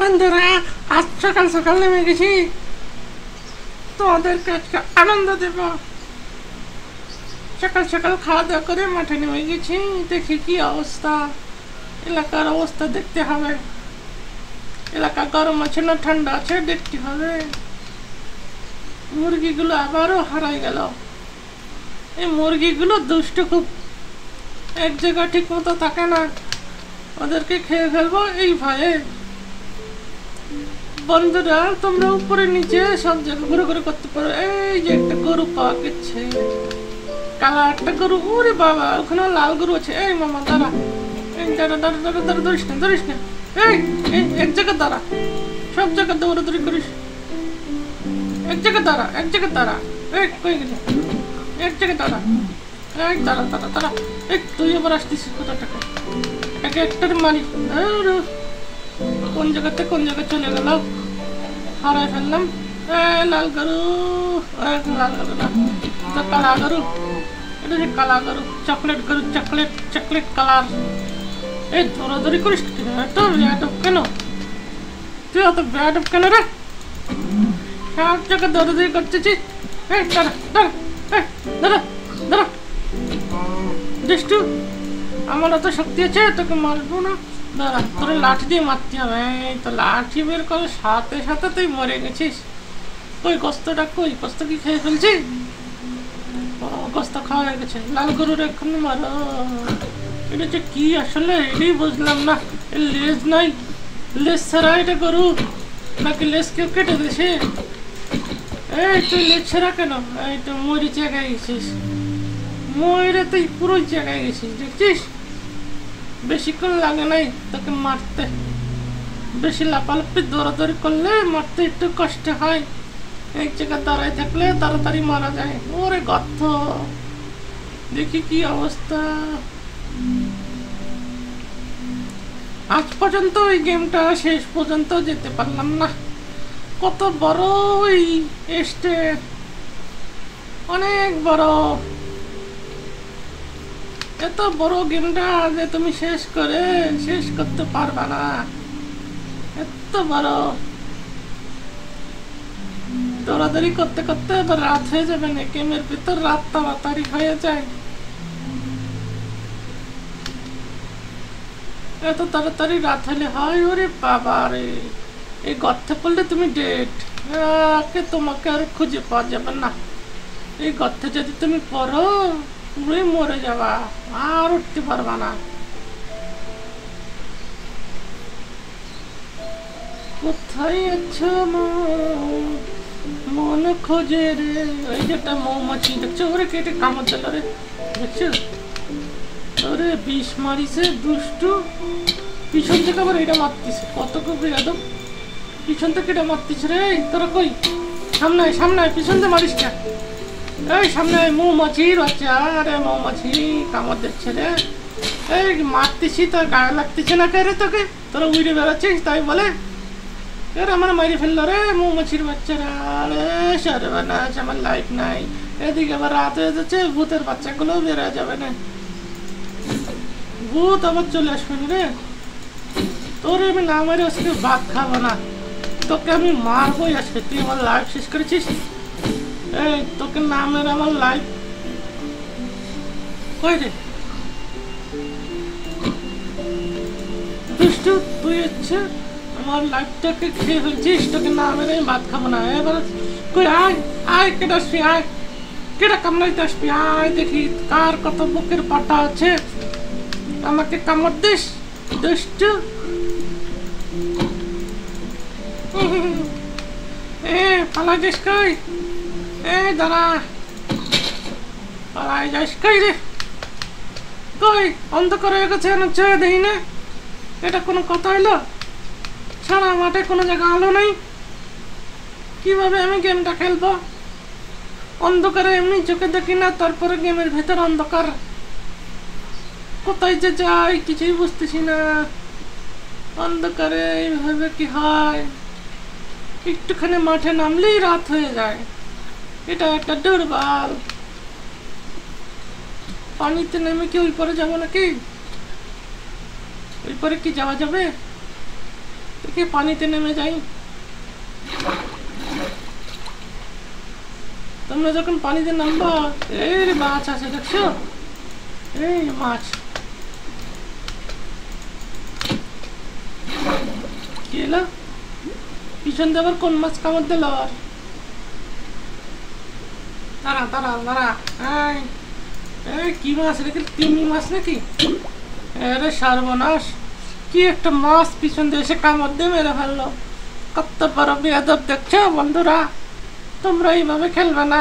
বন্ধুরা, আজ সকাল সকাল নেমে গেছি। তোমাদেরকে আজকে আনন্দ দেব। সকাল সকাল খাওয়া দাওয়া করে মাঠে নেমে গেছি। দেখি কি অবস্থা। এলাকার অবস্থা দেখতে হবে। এলাকা গরম আছে না ঠান্ডা আছে, দেখতে হবে। মুরগিগুলো আবারও হারাই গেল। এই মুরগিগুলো দুষ্ট খুব। এক জায়গা ঠিক মতো থাকে না। ওদেরকে খেয়ে ফেলব এই ভয়ে। বন্ধুরা, তোমরা উপরে নিচে সব জায়গা ঘুরে ঘুরে করতে পারো। এই যে একটা গরু পাওয়া গেছে। কালা একটা গরু, ওরে বাবা, ওখানে লাল গরু আছে। এই মামা, দাঁড়া। এই, দাঁড়া দাঁড়া দাঁড়া দাঁড়া, ধরিস না ধরিস না। এই এক জায়গা দাঁড়া। সব জায়গা দৌড়াদৌড়ি করিস। এক জায়গা দাঁড়া, এক জায়গা দাঁড়া। এই, কই গেলি? এক জায়গা দাঁড়া। এই, দাঁড়া দাঁড়া দাঁড়া। এই, তুই এবার আসতেছিস কোথা থেকে এক একটার মারি কোন জায়গাতে কোন জায়গায় চলে গেল? হারাই ফেললাম লাল গরু লাল গরু না এটা কালা গরু এটা যে কালা গরু চকলেট গরু চকলেট চকলেট কালার এই দৌড়াদৌড়ি করিস এত ব্যাডব কেন তুই অত ব্যাডব কেন রে সব জায়গায় দৌড়াদৌড়ি করতেছিস এই দাঁড়া দাঁড়া এই দাঁড়া দাঁড়া দুষ্টু আমার অত শক্তি আছে তোকে মারবো না দাঁড়া তোর লাঠি দিয়ে মারতে হবে। তো লাঠি বের করে সাথে সাথে তুই মরে গেছিস। কই কষ্টটা কই? কষ্ট কি খেয়ে ফেলছি? ও, কষ্ট খাওয়া হয়ে গেছে। লাল গরুর এখন মারো। এটা যে কি আসলে এটাই বুঝলাম না। লেজ নাই। লেজ ছাড়া এটা গরু? নাকি লেজ কেউ কেটে দিয়েছে? এই তুই লেজ ছাড়া কেন? এই তো মরি জায়গায় গেছিস ময়ূরে তুই পুরো জায়গায় গেছিস দেখছিস? বেশিক্ষণ লাগে নাই তোকে মারতে। বেশি লাপালাপি দৌড়াদৌড়ি করলে মারতে একটু কষ্ট হয়। এক জায়গায় দাঁড়ায় থাকলে তাড়াতাড়ি মারা যায়। ওরে গর্ত। দেখি কি অবস্থা। আজ পর্যন্ত ওই গেমটা শেষ পর্যন্ত যেতে পারলাম না। কত বড় ওই স্টেট অনেক বড়। এত বড় গেমটা যে তুমি শেষ করে শেষ করতে পারবা না। এত বড়। দৌড়াদৌড়ি করতে করতে এবার রাত হয়ে যাবে না, গেমের ভিতর রাত তাড়াতাড়ি হয়ে যায়। এত তাড়াতাড়ি রাত হলে হয়, ওরে বাবা রে। এই গর্তে পড়লে তুমি ডেট তোমাকে আর খুঁজে পাওয়া যাবে না। এই গর্তে যদি তুমি পড়ো পুরোই মরে যাবা, আর উঠতে পারবা না। কোথায় আছো মন? খোঁজে রে? ওই যে একটা মৌমাছি, দেখছ? ওরে কেটে কামড় দিল রে? দেখছ? ওরে বিষ মারিছে, দুষ্টু। পিছন থেকে আবার এটা মারতিছে, কত কবি একদম পিছন থেকে এটা মারতিছে রে তোরা কই? সামনে সামনে পিছন থেকে মারিস কেন এই সামনে মৌমাছির বাচ্চা আরে মৌমাছি, কামড় দিচ্ছে রে। এই মারতেছি, তোর গায়ে লাগতেছে না কে রে তোকে? তোরা উড়ে বেড়াচ্ছিস তাই বলে? এর আমার মারি ফেলল রে মৌমাছির বাচ্চারা আরে সর্বনাশ আমার লাইফ নাই। এদিকে আবার রাত হয়ে যাচ্ছে, ভূতের বাচ্চাগুলো বেরো যাবে না। ভূত আবার চলে আসবে রে। তোর আমি না মারি, আজকে ভাত খাব না। তোকে আমি মারবোই আজকে। তুই আমার লাইফ শেষ করেছিস? তোকে না মেরে আমার লাইফ কই রে? দুষ্টু, তুই হচ্ছে আমার লাইফটাকে খেয়ে ফেলছিস, তোকে না মেরে আমি ভাত খাব না। এবার কই, আয় আয়, কেটে আসবি, আয়। কেটে কামড়াইতে আসবি, আয় দেখি কার কত বুকের পাটা আছে। আমাকে কামড় দিস, দুষ্টু। এ পালাই যাস কই? এ, দাঁড়া। পালাই যাস কই রে? কই, অন্ধকার হয়ে গেছে না। এটা কোনো কথা মাঠে কোনো জায়গা আলো আমি গেমটা খেলব? অন্ধকারে এমনি চোখে দেখি না, তারপরে গেমের ভেতর অন্ধকার। কোথায় যে যাই, কিছুই বুঝতেছি না। অন্ধকারে এইভাবে কি হয়? একটুখানি মাঠে নামলেই রাত হয়ে যায়। এটা একটা দুর্বল পানিতে নেমে কি ওই পরে যাব নাকি? ওই পরে কি যাওয়া যাবে? দেখি পানিতে নেমে যাই। তোমরা যখন পানিতে নামবা, এই মাছ আছে দেখছ? এই মাছ। কি এলো পিছন দিয়ে আবার কোন মাছ কামড় দিল আর? দাঁড়া দাঁড়া দাঁড়া। কি মাছ? রেখে তিমি মাছ নাকি? আরে সর্বনাশ। কি একটা মাছ পিছন দিয়ে এসে কামড় দিয়ে মেরে ফেলল। কত বড় বেয়াদব দেখছ বন্ধুরা? তোমরা এইভাবে খেলবে না।